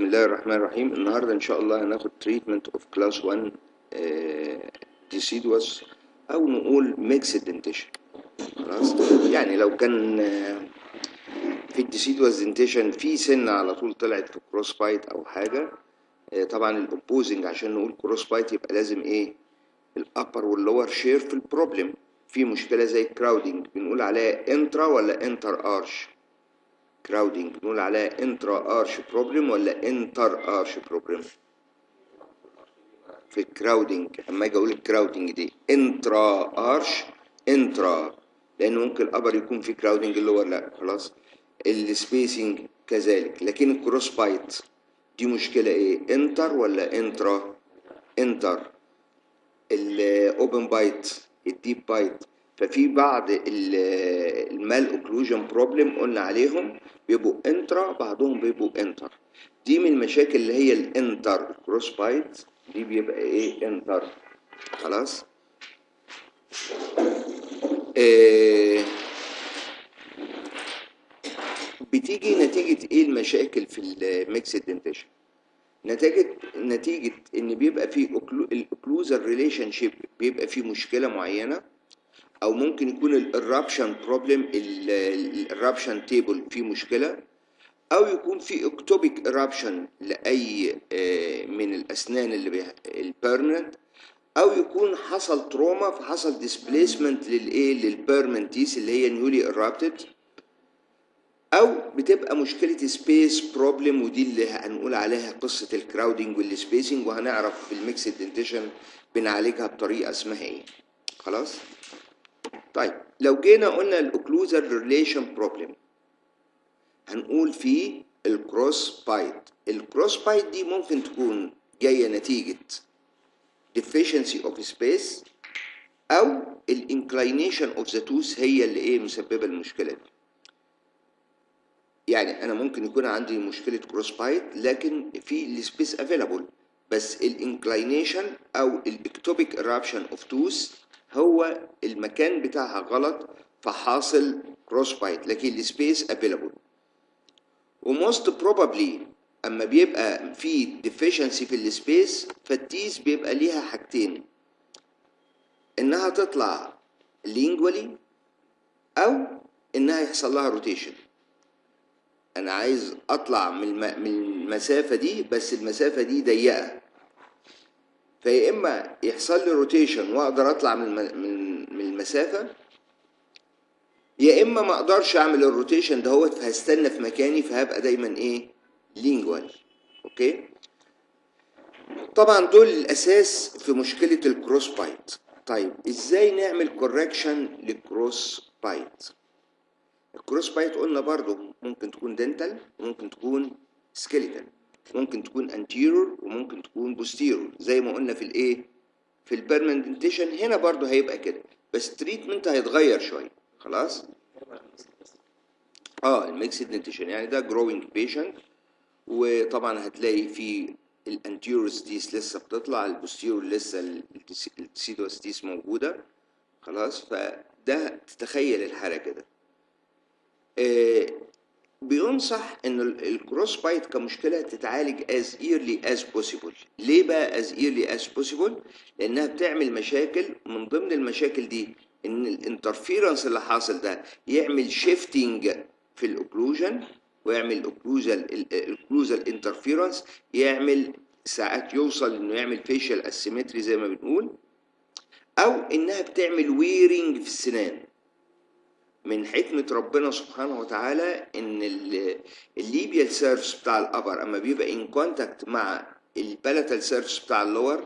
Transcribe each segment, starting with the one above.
بسم الله الرحمن الرحيم النهارده إن شاء الله هناخد treatment of class 1 deciduous أو نقول mixed dentition خلاص؟ يعني لو كان آه، في ال deciduous dentition في سنه على طول طلعت في cross bite أو حاجة آه، طبعا ال opposing عشان نقول cross bite يبقى لازم إيه؟ ال upper وال lower share في ال problem في مشكلة زي ال crowding بنقول عليها intra ولا inter arch crowding بنقول عليها intra arch problem ولا inter arch problem في ال crowding أما أجي أقول ال crowding دي intra arch intra لأن ممكن ال upper يكون في crowding ال lower لا خلاص. ال spacing كذلك. لكن ال cross bite دي مشكلة إيه؟ inter ولا intra inter ال open bite ال deep bite ففي بعض ال- ال malocclusion problem قلنا عليهم بيبقوا intra بعضهم بيبقوا inter دي من المشاكل اللي هي ال inter cross bite دي بيبقى إيه؟ inter خلاص؟ آه بتيجي نتيجة إيه المشاكل في ال mixed dentition نتيجة نتيجة إن بيبقى في ال occlusal relationship بيبقى في مشكلة معينة أو ممكن يكون ال eruption problem ال eruption table فيه مشكلة أو يكون في ectopic eruption لأي آه، من الأسنان اللي ال permanent أو يكون حصل trauma فحصل displacement للايه لل permanent teeth اللي هي newly erupted أو بتبقى مشكلة space problem ودي اللي هنقول عليها قصة ال crowding وال spacing وهنعرف في ال mixed dentition بنعالجها بطريقة اسمها إيه. خلاص؟ طيب لو جينا قلنا ال occlusal relation problem هنقول في ال cross bite. ال cross bite دي ممكن تكون جاية نتيجة deficiency of space أو ال inclination of the tooth هي اللي إيه مسببة المشكلة دي. يعني أنا ممكن يكون عندي مشكلة cross bite لكن في ال space available بس ال inclination أو ال ectopic eruption of tooth هو المكان بتاعها غلط فحاصل cross bite لكن ال space available و most probably أما بيبقى في deficiency في ال space فال teeth بيبقى ليها حاجتين. إنها تطلع lingually أو إنها يحصل لها rotation أنا عايز أطلع من المسافة دي بس المسافة دي ضيقة. فيا إما يحصل لي rotation وأقدر أطلع من من المسافة يا إما ما أقدرش أعمل ال rotation دهوت فهستنى في مكاني فهبقى دايما إيه؟ lingual okay؟ طبعا دول الأساس في مشكلة ال cross bite طيب إزاي نعمل correction لل cross bite ال cross bite قلنا برضو ممكن تكون dental وممكن تكون skeletal ممكن تكون anterior وممكن تكون posterior زي ما قلنا في الايه؟ في ال permanent dentition هنا برضو هيبقى كده. بس ال treatment هيتغير شوية. خلاص؟ آه ال mixed dentition يعني ده growing patient وطبعا هتلاقي في ال anterior teeth لسه بتطلع ال posterior لسه ال deciduous teeth موجودة. خلاص؟ فده تتخيل الحاله كده آه، بينصح ان ال- ال cross bite كمشكلة تتعالج as early as possible. ليه بقى as early as possible لأنها بتعمل مشاكل من ضمن المشاكل دي إن ال interference اللي حاصل ده يعمل shifting في ال occlusion ويعمل occlusal ال occlusal interference يعمل ساعات يوصل إنه يعمل facial asymmetry زي ما بنقول أو إنها بتعمل wearing في السنان. من حكمة ربنا سبحانه وتعالى ال- ال labial surface بتاع ال upper أما بيبقى in contact مع ال palatal surface بتاع ال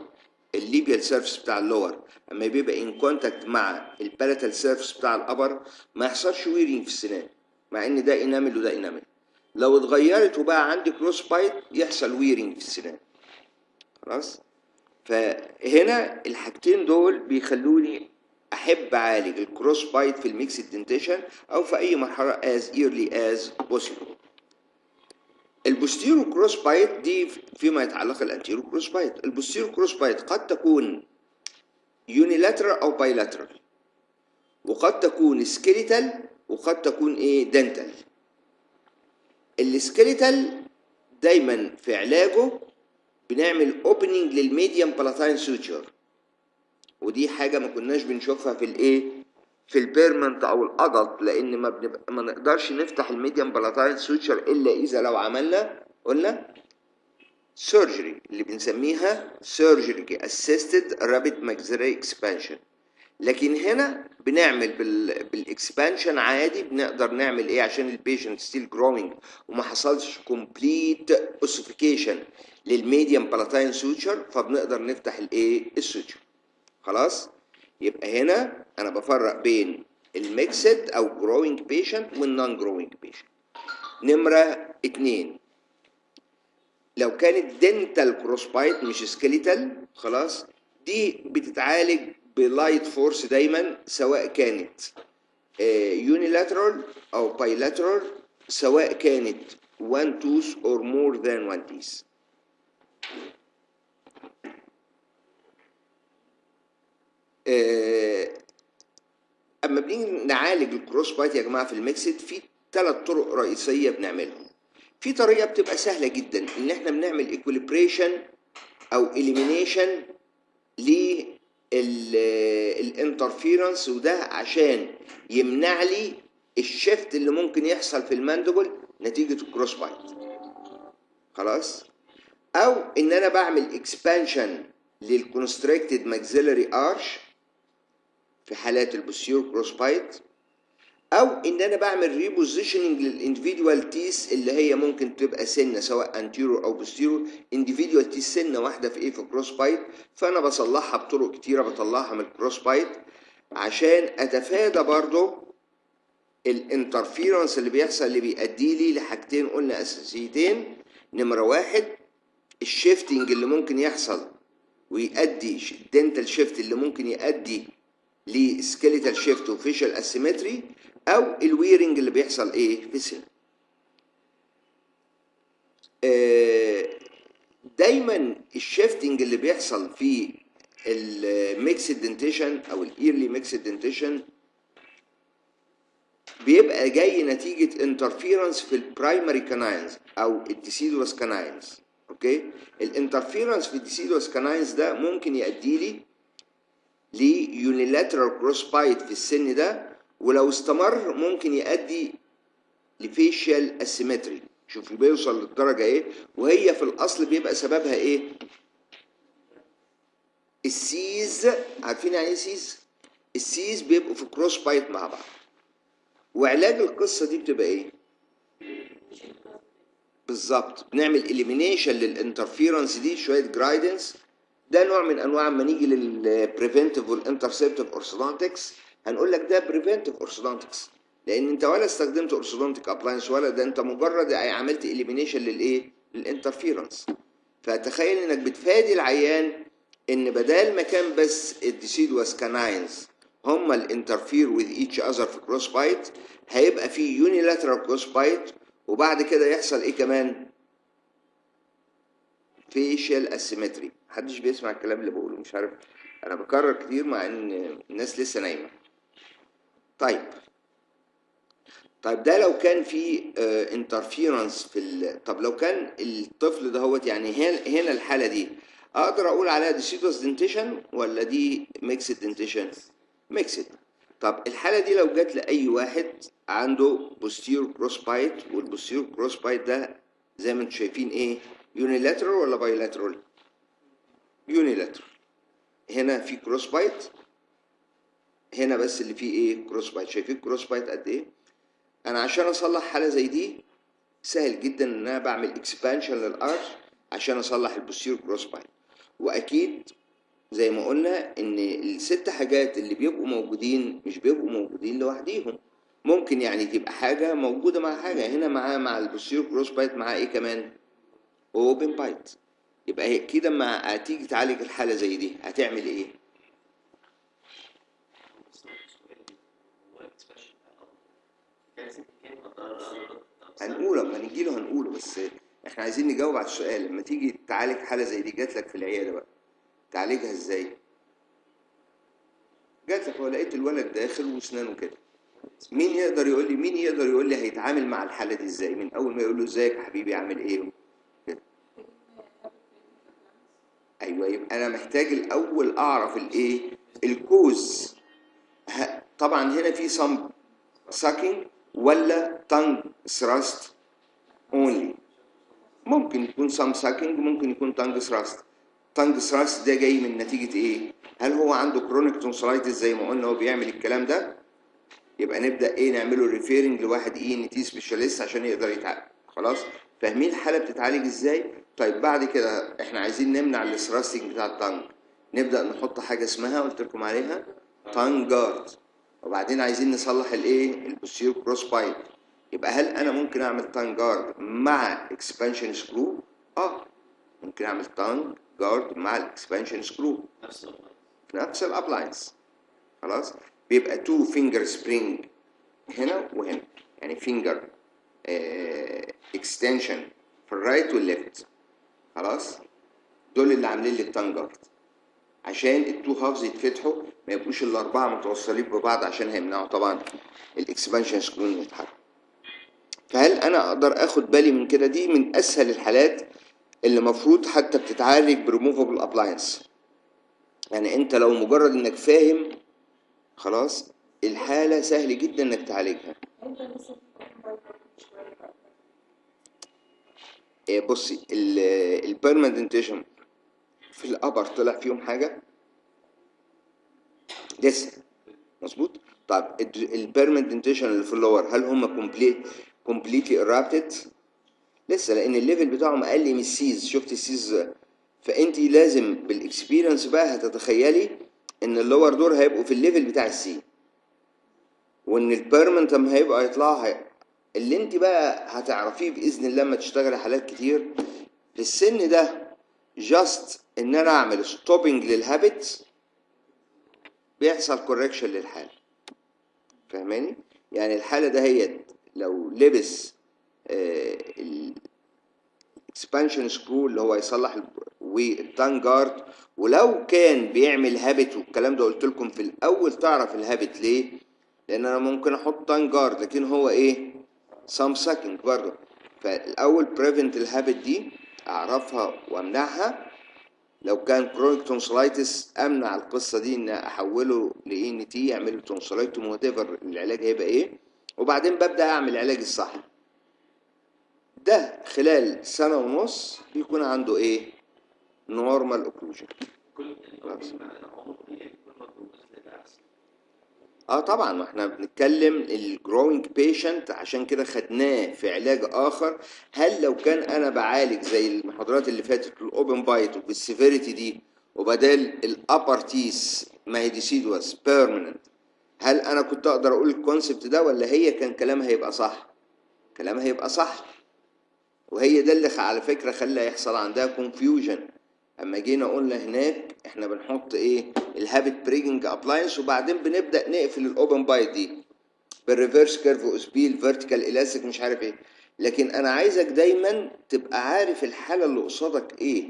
lower ال labial surface بتاع ال lower. أما بيبقى in contact مع ال palatal surface بتاع ال upper ما يحصلش wearing في السنان مع إن ده enamel وده enamel. لو اتغيرت وبقى عندي cross bite يحصل wearing في السنان. خلاص؟ فهنا الحاجتين دول بيخلوني أحب اعالج ال cross bite في ال mixed dentition أو في أي مرحلة as early as possible. ال posterior cross bite دي فيما يتعلق ال anterior cross bite ال posterior cross bite قد تكون unilateral أو bilateral وقد تكون skeletal وقد تكون إيه dental ال skeletal دايما في علاجه بنعمل opening لل midpalatal suture ودي حاجة ما كناش بنشوفها في الايه؟ في ال permanent أو ال adult لأن ما بنبقى ما نقدرش نفتح ال midpalatal suture إلا إذا لو عملنا قلنا surgery اللي بنسميها surgery assisted rapid maxillary expansion لكن هنا بنعمل بال بال expansion عادي بنقدر نعمل إيه؟ عشان ال patient still growing وما حصلش complete ossification لل midpalatal suture فبنقدر نفتح الايه؟ ال suture. خلاص؟ يبقى هنا أنا بفرق بين ال mixed أو growing patient وال non growing patient نمرة اتنين. لو كانت dental cross bite مش skeletal خلاص؟ دي بتتعالج ب light force دايما سواء كانت unilateral أو bilateral سواء كانت one tooth or more than one teeth أما بنيجي نعالج ال cross bite يا جماعة في ال mixed في ثلاث طرق رئيسية بنعملهم. في طريقة بتبقى سهلة جدا إن إحنا بنعمل equilibration أو elimination لل interference وده عشان يمنع لي ال shift اللي ممكن يحصل في ال mandible نتيجة ال cross bite خلاص؟ أو إن أنا بعمل expansion لل constricted maxillary arch في حالات ال posterior cross bite أو إن أنا بعمل repositioning لل individual teeth اللي هي ممكن تبقى سنة سواء anterior أو posterior individual teeth سنة واحدة في إيه؟ في cross bite فأنا بصلحها بطرق كتيرة بطلعها من ال cross bite عشان أتفادى برضو ال interference اللي بيحصل اللي بيؤدي لي لحاجتين قلنا أساسيتين. نمرة واحد ال shifting اللي ممكن يحصل ويؤدي ال dental shift اللي ممكن يؤدي ل skeletal shift و facial asymmetry أو ال wearing اللي بيحصل إيه في السن. آه، دايما ال shifting اللي بيحصل في ال mixed dentition أو ال early mixed dentition بيبقى جاي نتيجة interference في ال primary canines أو ال deciduous canines okay؟ ال interference في ال deciduous canines ده ممكن يؤدي لي ل unilateral cross bite في السن ده ولو استمر ممكن يؤدي ل facial asymmetry شوف بيوصل للدرجة إيه. وهي في الأصل بيبقى سببها إيه؟ ال Cs. عارفين يعني إيه Cs؟ ال Cs بيبقوا في cross bite مع بعض. وعلاج القصة دي بتبقى إيه؟ بالظبط. بنعمل elimination لل interference دي شوية grindings ده نوع من أنواع ما نيجي لل preventive وال interceptive orthodontics هنقول لك ده preventive orthodontics لأن أنت ولا استخدمت orthodontic appliance ولا ده أنت مجرد عملت elimination للإيه؟ لل interference فتخيل إنك بتفادي العيان إن بدال ما كان بس ال deciduous canines هما ال interfere with each other في cross bite هيبقى في unilateral cross bite وبعد كده يحصل إيه كمان؟ facial asymmetry محدش بيسمع الكلام اللي بقوله مش عارف. أنا بكرر كتير مع إن الناس لسه نايمة. طيب. طيب ده لو كان في interference في ال... طب لو كان الطفل ده يعني هنا هنا الحالة دي أقدر أقول عليها deciduous dentition ولا دي mixed dentition mixed طب الحالة دي لو جت لأي واحد عنده posterior cross bite وال posterior cross bite ده زي ما أنتم شايفين إيه؟ unilateral ولا bilateral unilateral هنا في cross bite هنا بس اللي فيه إيه cross bite شايفين cross bite قد إيه؟ أنا عشان أصلح حالة زي دي سهل جدا إن أنا بعمل expansion لل arch عشان أصلح ال posterior cross bite وأكيد زي ما قلنا إن الست حاجات اللي بيبقوا موجودين مش بيبقوا موجودين لوحديهم. ممكن يعني تبقى حاجة موجودة مع حاجة. هنا مع مع ال posterior cross bite مع إيه كمان؟ open bite يبقى هي كده ما هتيجي تعالج الحالة زي دي. هتعمل إيه؟ هنقوله لما نيجي له هنقوله بس إحنا عايزين نجاوب على السؤال. لما تيجي تعالج حالة زي دي جات لك في العيادة بقى تعالجها إزاي؟ جات لك ولقيت الولد داخل وأسنانه كده. مين يقدر يقول لي مين يقدر يقول لي هيتعامل مع الحالة دي إزاي؟ من أول ما يقول له إزيك يا حبيبي عامل إيه؟ أيوه يبقى أنا محتاج الأول أعرف الإيه؟ ال cause. طبعا هنا في thumb sucking ولا tongue thrust only. ممكن يكون thumb sucking ممكن يكون tongue thrust. tongue thrust ده جاي من نتيجة إيه؟ هل هو عنده chronic tonsillitis زي ما قلنا هو بيعمل الكلام ده؟ يبقى نبدأ إيه؟ نعمله referring لواحد ENT specialist عشان يقدر يتعالج. خلاص؟ فاهمين الحالة بتتعالج إزاي؟ طيب بعد كده إحنا عايزين نمنع ال thrusting بتاع ال tongue. نبدأ نحط حاجة اسمها قلت لكم عليها tongue guard وبعدين عايزين نصلح الإيه؟ ال posterior crossbite يبقى هل أنا ممكن أعمل tongue guard مع expansion screw آه. ممكن أعمل tongue guard مع ال expansion screw نفس نفس ال appliance خلاص؟ بيبقى two finger spring هنا وهنا. يعني finger extension في ال right وال left خلاص؟ دول اللي عاملين لي ال tongue guard عشان ال two halves يتفتحوا ما يبقوش الأربعة متوصلين ببعض عشان هيمنعوا طبعا ال expansion screw انه يتحرك. فهل أنا أقدر آخد بالي من كده؟ دي من أسهل الحالات اللي المفروض حتى بتتعالج بريموفبل ابلاينس يعني أنت لو مجرد إنك فاهم خلاص الحالة سهل جدا إنك تعالجها. بصي ال permanent dentition في ال upper طلع فيهم حاجة؟ لسه مظبوط؟ طب ال permanent dentition اللي في ال lower هل هم complete completely erupted لسه لأن ال level بتاعهم أقل من ال Cs. شفت ال Cs؟ فانت لازم بال experience بقى هتتخيلي إن ال lower دور هيبقوا في ال level بتاع ال C. وإن ال permanent لما هيبقى يطلع. اللي انت بقى هتعرفيه بإذن الله لما تشتغلي حالات كتير في السن ده just إن أنا أعمل stopping لل habit بيحصل correction للحالة. فاهماني؟ يعني الحالة ده هي لو لبس ال expansion screw اللي هو يصلح وال tongue guard ولو كان بيعمل habit والكلام ده قلت لكم في الأول تعرف ال habit ليه؟ لأن أنا ممكن أحط tongue guard لكن هو إيه؟ thumb sucking برضه فالأول prevent ال habit دي أعرفها وأمنعها. لو كان chronic tonsillitis أمنع القصة دي إن أحوله ل ENT يعمل له tonsillectomy what العلاج هيبقى إيه. وبعدين ببدأ أعمل العلاج الصح ده خلال سنة ونص بيكون عنده إيه؟ normal occlusion كل خلاص. كل مطلوب هتبقى احسن آه طبعا. ما إحنا بنتكلم ال growing patient عشان كده خدناه في علاج آخر. هل لو كان أنا بعالج زي المحاضرات اللي فاتت ال open bite وبال severity دي وبدال ال upper teeth ما هي deciduous permanent هل أنا كنت أقدر أقول ال concept ده ولا هي كان كلامها هيبقى صح؟ كلامها هيبقى صح. وهي ده اللي على فكرة خلى يحصل عندها confusion أما جينا قلنا هناك إحنا بنحط إيه؟ ال habit breaking appliance وبعدين بنبدأ نقفل ال open bite دي. بال reverse curve of Spee vertical elastic مش عارف إيه. لكن أنا عايزك دايما تبقى عارف الحالة اللي قصادك إيه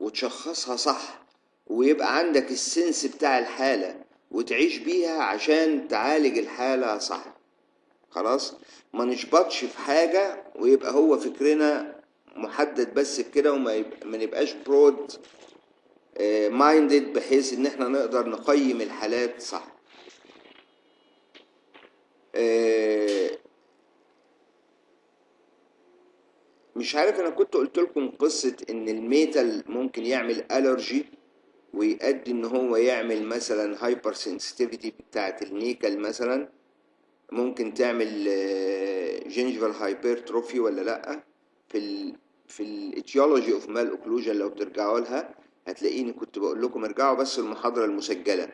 وتشخصها صح ويبقى عندك ال sense بتاع الحالة وتعيش بيها عشان تعالج الحالة صح. خلاص؟ ما نشبطش في حاجة ويبقى هو فكرنا محدد بس بكده وما ما نبقاش broad minded بحيث إن إحنا نقدر نقيم الحالات صح. آه، مش عارف أنا كنت قلت لكم قصة إن ال metal ممكن يعمل allergy ويؤدي إن هو يعمل مثلا hypersensitivity بتاعت النيكل مثلا. ممكن تعمل gingival hypertrophy ولا لأ؟ في في ال etiology of malocclusion لو ترجعوا لها هتلاقيني كنت بقول لكم ارجعوا بس المحاضرة المسجلة.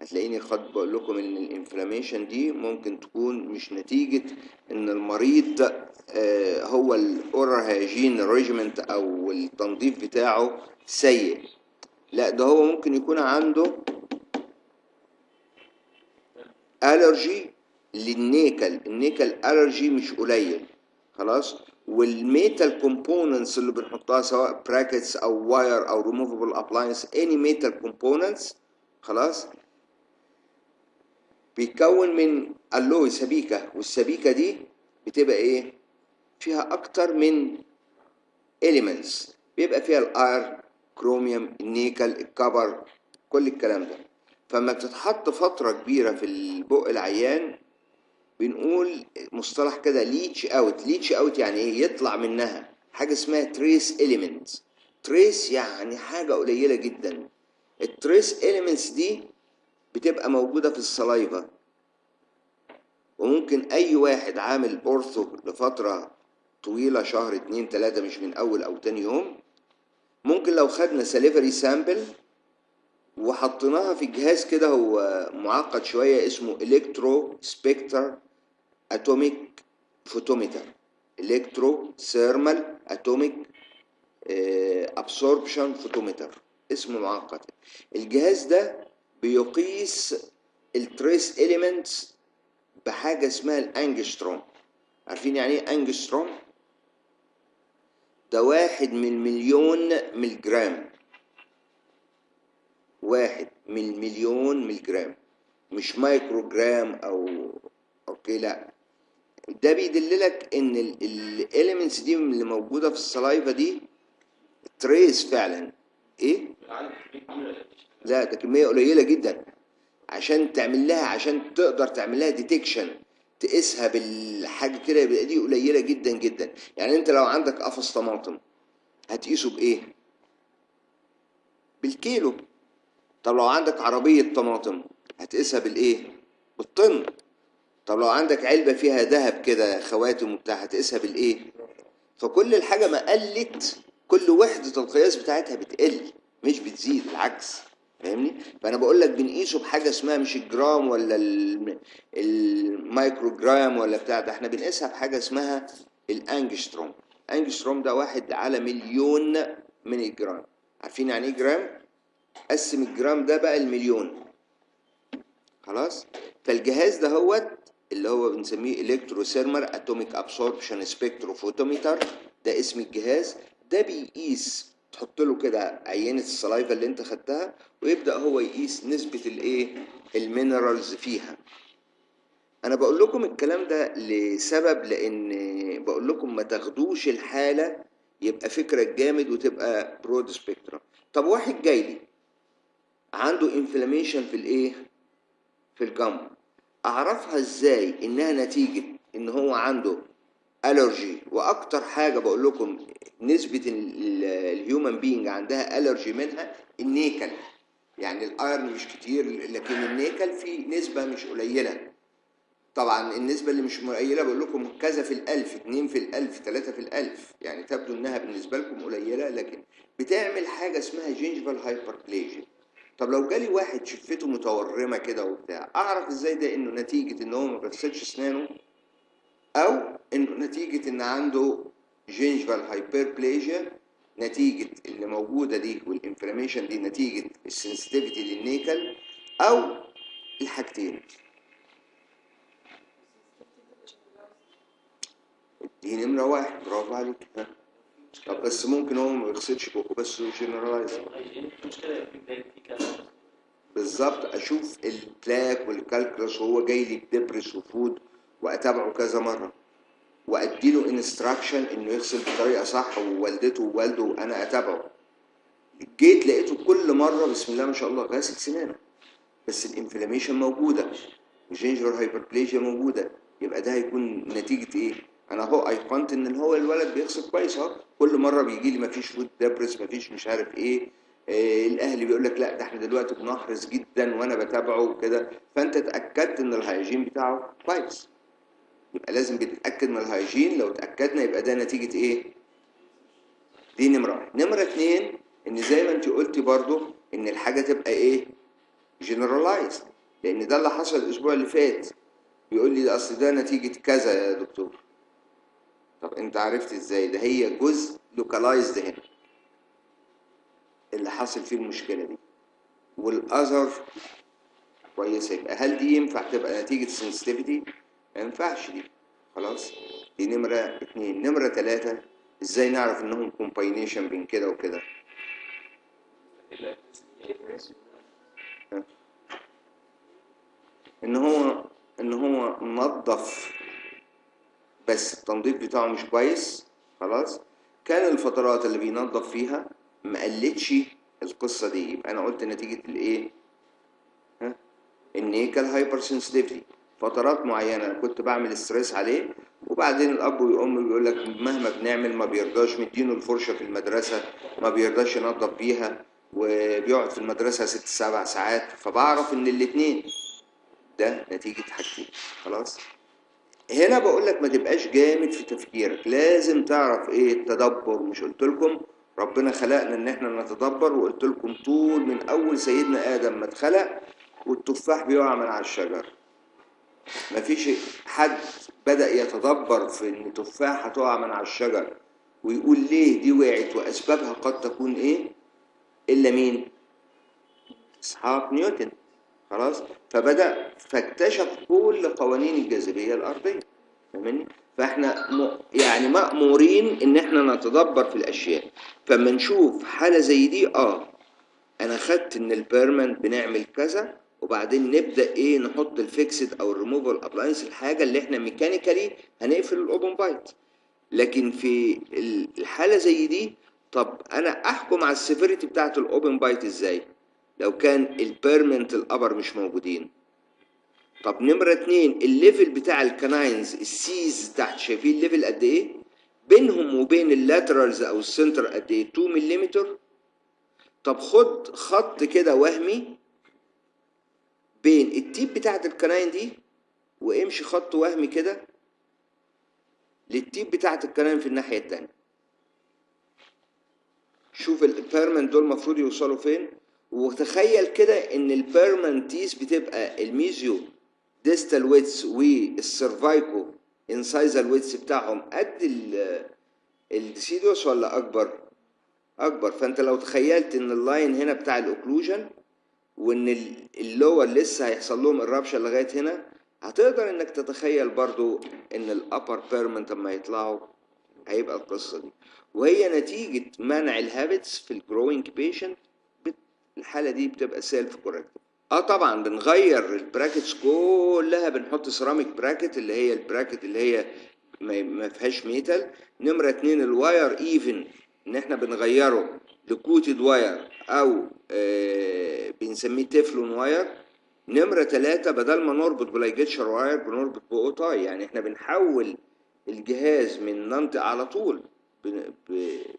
هتلاقيني قد بقول لكم إن ال inflammation دي ممكن تكون مش نتيجة إن المريض آه، هو ال oral hygiene regimen أو التنظيف بتاعه سيء. لا ده هو ممكن يكون عنده allergy للنيكل. ال nickel allergy مش قليل. خلاص؟ وال metal components اللي بنحطها سواء brackets أو wire أو ريموفبل ابلاينس اني ميتال كومبوننتس خلاص؟ بيتكون من alloy سبيكة والسبيكة دي بتبقى إيه؟ فيها أكتر من elements. بيبقى فيها ال iron chromium النيكل ال copper كل الكلام ده. فلما بتتحط فترة كبيرة في البق العيان بنقول مصطلح كده leach out leach out يعني إيه؟ يطلع منها. حاجة اسمها trace element trace يعني حاجة قليلة جدا. ال trace elements دي بتبقى موجودة في ال saliva. وممكن أي واحد عامل ortho لفترة طويلة شهر اتنين تلاتة مش من أول أو تاني يوم ممكن لو خدنا salivary sample وحطيناها في جهاز كده هو معقد شوية اسمه electro spectro atomic photometer electrothermal atomic absorption photometer اسمه معقد. الجهاز ده بيقيس ال trace elements بحاجة اسمها الانجستروم عارفين يعني إيه انجستروم ده واحد من مليون ملجرام واحد من مليون ملجرام مش مايكرو جرام أو okay لا. ده بيدللك إن ال elements دي اللي موجودة في ال saliva دي trace فعلا. إيه؟ لا ده كمية قليلة جدا. عشان تعمل لها عشان تقدر تعمل لها detection تقيسها بالحاجة كده يبقى دي قليلة جدا جدا. يعني أنت لو عندك قفص طماطم هتقيسه بإيه؟ بالكيلو. طب لو عندك عربية طماطم هتقيسها بالإيه؟ بالطن. طب لو عندك علبة فيها ذهب كده خواتم وبتاع هتقيسها بالإيه؟ فكل الحاجة ما قلت كل وحدة القياس بتاعتها بتقل مش بتزيد العكس. فاهمني؟ فأنا بقول لك بنقيسه بحاجة اسمها مش الجرام ولا الم- المايكرو جرام ولا بتاع ده إحنا بنقيسها بحاجة اسمها ال angstrom. angstrom ده واحد على مليون من الجرام. عارفين يعني إيه جرام؟ قسم الجرام ده بقى المليون. خلاص؟ فالجهاز ده هو اللي هو بنسميه electrothermal atomic absorption spectrophotometer ده اسم الجهاز. ده بيقيس تحط له كده عينة ال saliva اللي انت خدتها ويبدأ هو يقيس نسبة الايه؟ ال minerals فيها. أنا بقول لكم الكلام ده لسبب لأن بقول لكم ما تاخدوش الحالة يبقى فكرك جامد وتبقى broad spectrum طب واحد جاي لي. عنده inflammation في الايه؟ في الجنب. أعرفها إزاي إنها نتيجة إن هو عنده allergy وأكتر حاجة بقول لكم نسبة ال human being عندها allergy منها النيكل. يعني ال iron مش كتير لكن النيكل فيه نسبة مش قليلة. طبعا النسبة اللي مش قليلة بقول لكم كذا في الألف اتنين في الألف تلاتة في الألف. يعني تبدو إنها بالنسبة لكم قليلة لكن بتعمل حاجة اسمها gingival hyperplasia طب لو جالي واحد شفته متورمة كده وبتاع أعرف إزاي ده إنه نتيجة إن هو ما بيغسلش أسنانه؟ أو إنه نتيجة إن عنده gingival hyperplasia نتيجة اللي موجودة دي وال inflammation دي نتيجة ال sensitivity للنيكل أو الحاجتين. دي نمرة واحد برافو عليك. طب بس ممكن هو ما بيغسلش بقه بس generalized بالظبط أشوف ال plaque وال calculus وهو جاي لي ب debris و food وأتابعه كذا مرة. وأديله instruction إنه يغسل بطريقة صح ووالدته ووالده وأنا أتابعه. جيت لقيته كل مرة بسم الله ما شاء الله غاسل سنانه. بس ال inflammation موجودة. ال gingival hyperplasia موجودة. يبقى ده هيكون نتيجة إيه؟ أنا اهو ايقنت ان هو الولد بيغسل كويس اهو. كل مرة بيجي لي مفيش food debris مفيش مش عارف إيه. إيه الأهل بيقول لك لا ده إحنا دلوقتي بنحرص جدا وأنا بتابعه وكده. فانت اتاكدت ان ال hygiene بتاعه كويس. يبقى لازم بتتأكد من ال hygiene. لو اتاكدنا يبقى ده نتيجة إيه؟ دي نمرة. واحد نمرة اتنين ان زي ما انت قلتي برضو ان الحاجة تبقى إيه؟ generalized لأن ده اللي حصل الأسبوع اللي فات. بيقول لي اصل ده نتيجة كذا يا دكتور. طب انت عرفت إزاي؟ ده هي جزء localized هنا. اللي حاصل فيه المشكلة دي. وال other كويسة. يبقى هل دي ينفع تبقى نتيجة sensitivity ما ينفعش دي. خلاص؟ دي نمرة اتنين. نمرة تلاتة إزاي نعرف انهم combination بين كده وكده؟ ان هو ان هو منظف بس التنظيف بتاعه مش كويس خلاص. كان الفترات اللي بينظف فيها ما قلتش القصة دي. يبقى أنا قلت نتيجة الإيه؟ ها؟ ال nickel hypersensitivity فترات معينة كنت بعمل stress عليه وبعدين الأب والام بيقول لك مهما بنعمل ما بيرضاش مدينه الفرشة في المدرسة ما بيرضاش ينظف بيها وبيقعد في المدرسة ست سبع ساعات. فبعرف إن الاتنين. ده نتيجة حاجتين. خلاص؟ هنا بقول لك ما تبقاش جامد في تفكيرك. لازم تعرف إيه التدبر مش قلت لكم ربنا خلقنا ان إحنا نتدبر وقلت لكم طول من أول سيدنا آدم ما اتخلق والتفاح بيقع من على الشجر. مفيش حد بدأ يتدبر في إن تفاحة تقع من على الشجر ويقول ليه دي وقعت وأسبابها قد تكون إيه؟ إلا مين؟ إسحاق نيوتن. خلاص؟ فبدأ فاكتشف كل قوانين الجاذبية الأرضية. فاهمني؟ فاحنا. يعني مأمورين إن إحنا نتدبر في الأشياء. فما نشوف حالة زي دي آه أنا خدت إن ال permanent بنعمل كذا وبعدين نبدأ إيه نحط ال fixed أو الريموفال ابلاينس الحاجة اللي إحنا mechanically هنقفل ال open bite لكن في الحالة زي دي طب أنا أحكم على ال severity بتاعت ال open bite إزاي؟ لو كان ال permanent ال upper مش موجودين. طب نمرة اتنين ال level بتاع ال canines ال C's تحت شايفين ال level قد إيه؟ بينهم وبين ال laterals أو السنتر قد إيه؟ 2 ملم طب خد خط كده وهمي بين ال tip بتاعت ال canine دي وامشي خط وهمي كده لل tip بتاعت ال canine في الناحية التانية. شوف ال permanent دول المفروض يوصلوا فين؟ وتخيل كده إن ال permanent teeth بتبقى ال mesiodistal widths وال cervico-incisal widths بتاعهم قد ال deciduous ولا أكبر؟ أكبر. فأنت لو تخيلت إن ال line هنا بتاع ال occlusion وإن ال lower لسه هيحصل لهم eruption لغاية هنا هتقدر إنك تتخيل برضو إن ال upper permanent لما يطلعوا هيبقى القصة دي. وهي نتيجة منع ال habits في ال growing patient الحالة دي بتبقى self corrective آه طبعا بنغير ال brackets كلها بنحط ceramic bracket اللي هي ال bracket اللي هي ما فيهاش metal نمرة اتنين ال wire even إن إحنا بنغيره ل coated wire أو آه بنسميه Teflon wire نمرة ثلاثة بدل ما نربط ب ligature wire بنربط ب O-tie يعني إحنا بنحول الجهاز من ننطق على طول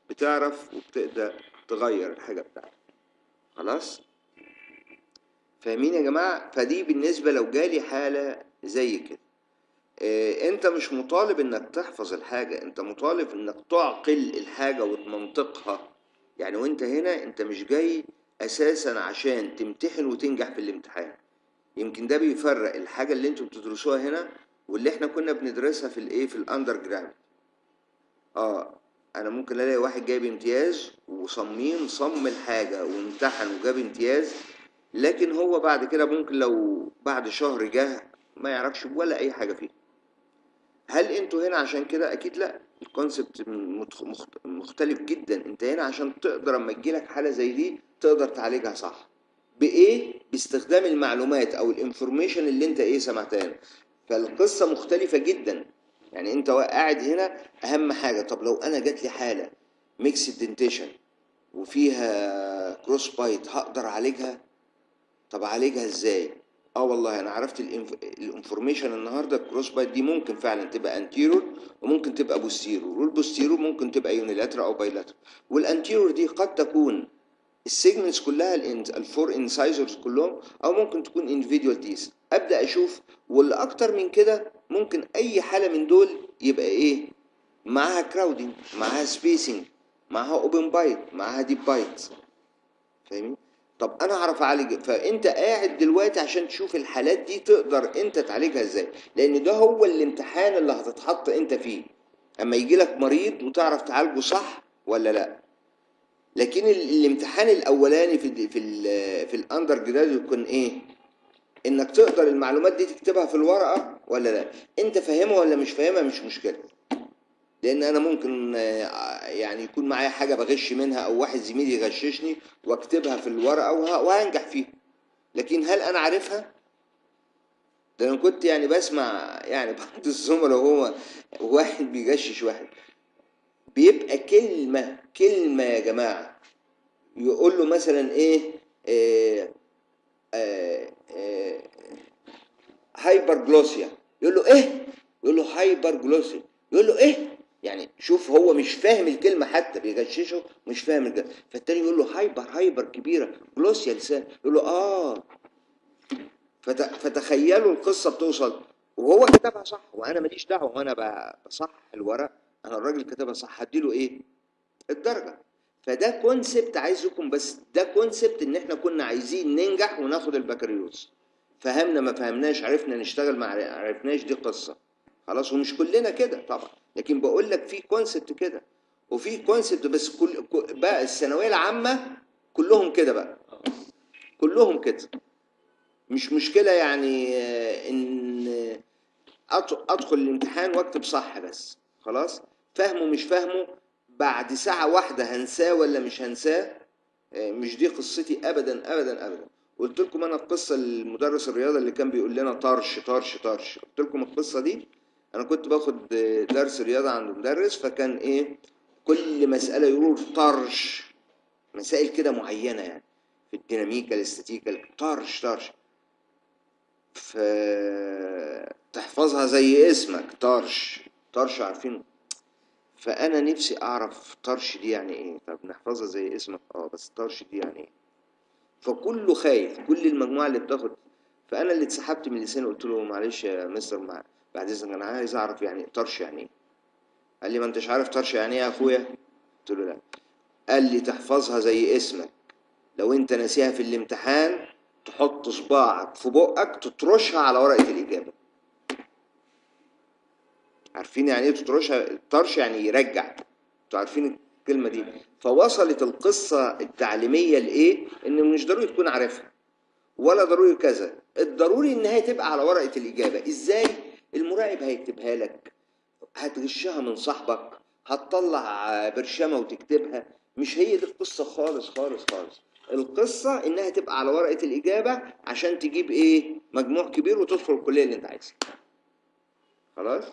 بتعرف وبتقدر تغير الحاجة بتاعتك. خلاص؟ فاهمين يا جماعة؟ فدي بالنسبة لو جالي حالة زي كده. آه انت مش مطالب انك تحفظ الحاجة انت مطالب انك تعقل الحاجة وتمنطقها. يعني وانت هنا انت مش جاي أساسا عشان تمتحن وتنجح في الامتحان. يمكن ده بيفرق الحاجة اللي أنتوا بتدرسوها هنا واللي إحنا كنا بندرسها في الايه في ال undergrad آه أنا ممكن ألاقي واحد جايب امتياز وصميم صم الحاجة وامتحن وجاب امتياز لكن هو بعد كده ممكن لو بعد شهر جه ما يعرفش ولا أي حاجة فيه. هل أنتوا هنا عشان كده؟ أكيد لا. ال concept مختلف جدا. أنت هنا عشان تقدر أما تجيلك حالة زي دي تقدر تعالجها صح. بإيه؟ باستخدام المعلومات أو ال information اللي أنت إيه سمعتها. فالقصة مختلفة جدا. يعني انت قاعد هنا اهم حاجة. طب لو أنا جات لي حالة mixed dentition وفيها cross bite هقدر اعالجها؟ طب اعالجها إزاي؟ آه والله أنا عرفت ال information النهارده ال cross bite دي ممكن فعلا تبقى anterior وممكن تبقى posterior وال posterior ممكن تبقى unilateral أو bilateral وال anterior دي قد تكون ال segments كلها ال four incisors كلهم أو ممكن تكون individual teeth أبدأ أشوف واللي أكتر من كده ممكن أي حالة من دول يبقى إيه؟ معاها crowding معاها spacing معاها open bite معاها deep bite فاهمين طب أنا اعرف أعالج فأنت قاعد دلوقتي عشان تشوف الحالات دي تقدر أنت تعالجها إزاي؟ لأن ده هو الامتحان اللي هتتحط أنت فيه. أما يجي لك مريض وتعرف تعالجه صح ولا لأ. لكن الامتحان الأولاني في ال في ال في الاندر جراد يكون إيه؟ إنك تقدر المعلومات دي تكتبها في الورقة ولا لا؟ أنت فاهمها ولا مش فاهمها؟ مش مشكلة. لأن أنا ممكن يعني يكون معايا حاجة بغش منها أو واحد زميلي يغششني واكتبها في الورقة وهنجح فيها. لكن هل أنا عارفها؟ ده أنا كنت يعني بسمع يعني بعض الزملاء وهو واحد بيغشش واحد. بيبقى كلمة كلمة يا جماعة. يقول له مثلا إيه آه آه آه hyperglossia يقول له إيه؟ يقول له hyperglossia يقول له إيه؟ يعني شوف هو مش فاهم الكلمة حتى بيغششه مش فاهم الكلمة. فالتاني يقول له hyper hyper كبيرة. glossia لسان. يقول له آه. فت... فتخيلوا القصة بتوصل. وهو كتبها صح وأنا ماليش دعوة وأنا بصح الورق. أنا الراجل كتبها صح. هديله إيه؟ الدرجة. فده concept عايزكم بس ده concept إن إحنا كنا عايزين ننجح وناخد البكالوريوس. فهمنا ما فهمناش عرفنا نشتغل ما عرفناش دي قصة. خلاص ومش كلنا كده طبعا. لكن بقول لك في concept كده وفي كونسبت بس كل بقى الثانوية العامة كلهم كده بقى. كلهم كده. مش مشكلة يعني آه، إن أدخل الامتحان وأكتب صح بس. خلاص؟ فهمه مش فهمه بعد ساعة واحدة هنساه ولا مش هنساه؟ آه، مش دي قصتي ابدا ابدا ابدا. قلت لكم أنا القصة المدرس الرياضة اللي كان بيقول لنا طرش طرش طرش. قلت لكم القصة دي؟ أنا كنت باخد آه، درس رياضة عند مدرس فكان إيه؟ كل مسألة يقول طرش. مسائل كده معينة يعني. في الديناميكا الاستاتيكا طرش طرش. فتحفظها زي اسمك طرش. طرش عارفينه. فأنا نفسي أعرف طرش دي يعني إيه؟ طب نحفظها زي اسمك. آه بس طرش دي يعني إيه؟ فكله خايف كل المجموعة اللي بتاخد. فأنا اللي اتسحبت من لساني قلت له معلش يا مستر مع بعد إذنك أنا عايز أعرف يعني طرش يعني إيه؟ قال لي ما أنتش عارف طرش يعني إيه يا أخويا؟ قلت له لا. قال لي تحفظها زي اسمك. لو أنت ناسيها في الامتحان تحط صباعك في بقك تطرشها على ورقة الإجابة. عارفين يعني إيه تطرشها الطرش يعني يرجع. أنتوا عارفين الكلمة دي. فوصلت القصة التعليمية لإيه؟ إن مش ضروري تكون عارفها ولا ضروري كذا. الضروري إن هي تبقى على ورقة الإجابة. إزاي؟ المراقب هيكتبها لك. هتغشها من صاحبك. هتطلع برشامة وتكتبها. مش هي دي القصة خالص خالص خالص. القصة إنها تبقى على ورقة الإجابة عشان تجيب إيه؟ مجموع كبير وتدخل الكلية اللي أنت عايزها. خلاص؟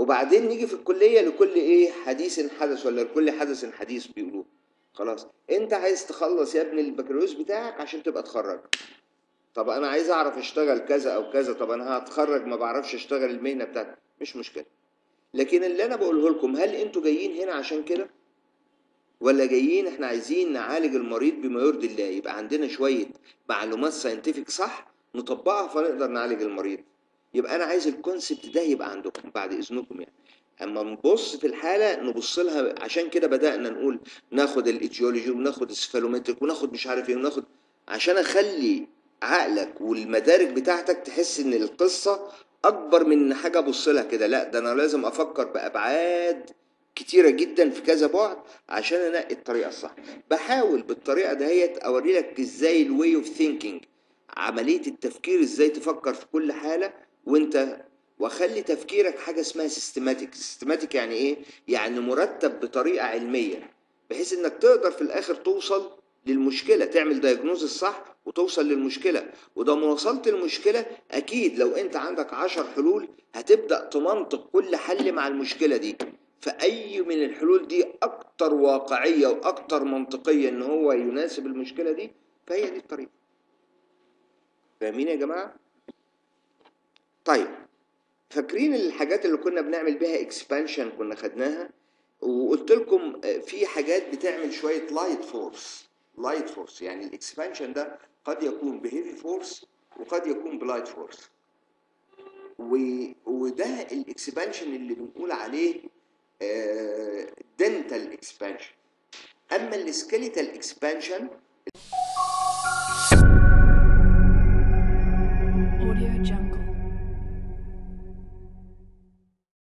وبعدين نيجي في الكلية لكل إيه حديث حدث ولا لكل حدث حديث بيقولوه. خلاص. أنت عايز تخلص يا ابني البكالوريوس بتاعك عشان تبقى تخرج طب أنا عايز أعرف أشتغل كذا أو كذا طب أنا هتخرج ما بعرفش أشتغل المهنة بتاعتي. مش مشكلة. لكن اللي أنا بقوله لكم هل أنتوا جايين هنا عشان كده؟ ولا جايين إحنا عايزين نعالج المريض بما يرضي الله؟ يبقى عندنا شوية معلومات ساينتفك صح نطبقها فنقدر نعالج المريض. يبقى أنا عايز الكونسبت ده يبقى عندكم بعد إذنكم يعني. أما نبص في الحالة نبص لها عشان كده بدأنا نقول ناخد ال etiology وناخد ال cephalometric وناخد مش عارف إيه وناخد عشان أخلي عقلك والمدارك بتاعتك تحس إن القصة أكبر من حاجة أبص لها كده. لا ده أنا لازم أفكر بأبعاد كتيرة جدا في كذا بعد عشان أنقي الطريقة الصح. بحاول بالطريقة دهيت اوري لك إزاي ال way of thinking عملية التفكير إزاي تفكر في كل حالة وانت واخلي تفكيرك حاجة اسمها systematic systematic يعني إيه يعني مرتب بطريقة علمية بحيث إنك تقدر في الآخر توصل للمشكلة تعمل diagnose الصح وتوصل للمشكلة وده ما وصلت المشكلة أكيد لو أنت عندك عشر حلول هتبدأ تمنطق كل حل مع المشكلة دي فأي من الحلول دي أكتر واقعية وأكتر منطقية إن هو يناسب المشكلة دي فهي دي الطريقة. فاهمين يا جماعة؟ طيب فاكرين الحاجات اللي كنا بنعمل بيها expansion كنا خدناها؟ وقلت لكم في حاجات بتعمل شوية light force light force يعني ال expansion ده قد يكون ب heavy force وقد يكون ب light force وده ال expansion اللي بنقول عليه دنتال اكسبانشن أما السكيليتال اكسبانشن